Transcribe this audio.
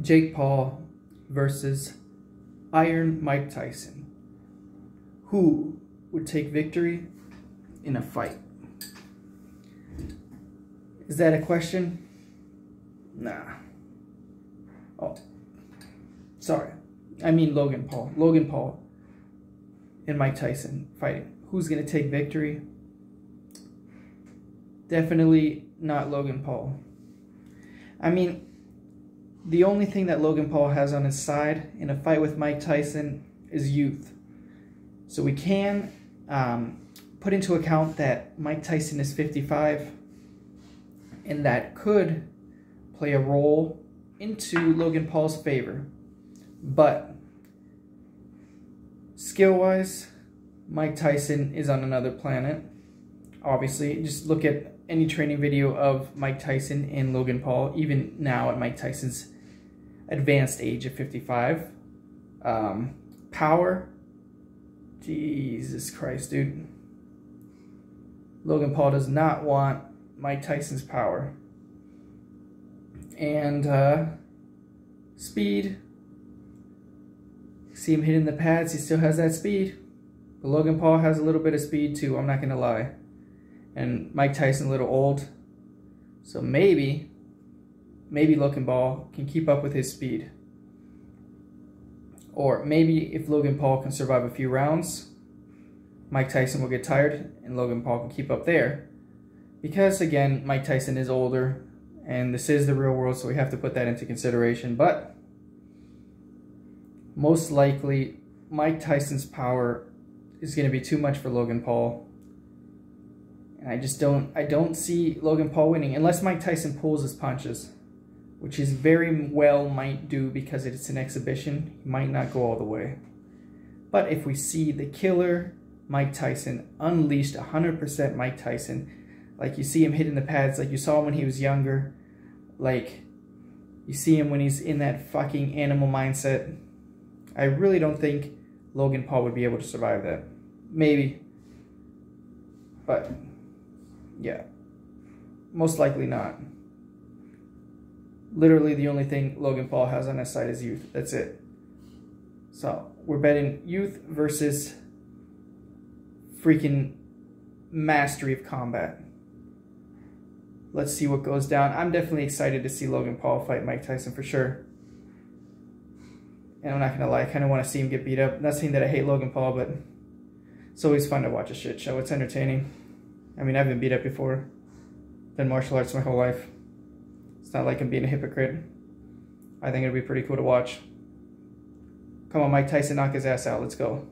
Jake Paul versus Iron Mike Tyson. Who would take victory in a fight? Is that a question? Nah. Oh. Sorry. I mean Logan Paul. Logan Paul and Mike Tyson fighting. Who's going to take victory? Definitely not Logan Paul. I mean, the only thing that Logan Paul has on his side in a fight with Mike Tyson is youth. So we can um, put into account that Mike Tyson is 55, and that could play a role into Logan Paul's favor. But skill wise, Mike Tyson is on another planet. Obviously, just look at any training video of Mike Tyson and Logan Paul, even now at Mike Tyson's advanced age of 55. Um, power, Jesus Christ, dude. Logan Paul does not want Mike Tyson's power. And uh, speed, see him hitting the pads, he still has that speed. But Logan Paul has a little bit of speed too, I'm not going to lie and Mike Tyson a little old. So maybe, maybe Logan Paul can keep up with his speed. Or maybe if Logan Paul can survive a few rounds, Mike Tyson will get tired and Logan Paul can keep up there. Because again, Mike Tyson is older and this is the real world, so we have to put that into consideration. But most likely, Mike Tyson's power is going to be too much for Logan Paul and I just don't I don't see Logan Paul winning unless Mike Tyson pulls his punches, which is very well might do because it's an exhibition. Might not go all the way. But if we see the killer Mike Tyson unleashed 100% Mike Tyson, like you see him hitting the pads like you saw him when he was younger, like you see him when he's in that fucking animal mindset, I really don't think Logan Paul would be able to survive that. Maybe. But yeah. Most likely not. Literally the only thing Logan Paul has on his side is youth. That's it. So we're betting youth versus freaking mastery of combat. Let's see what goes down. I'm definitely excited to see Logan Paul fight Mike Tyson for sure. And I'm not going to lie, I kind of want to see him get beat up. Not saying that I hate Logan Paul, but it's always fun to watch a shit show. It's entertaining. I mean, I've been beat up before. Done martial arts my whole life. It's not like I'm being a hypocrite. I think it'd be pretty cool to watch. Come on, Mike Tyson, knock his ass out. Let's go.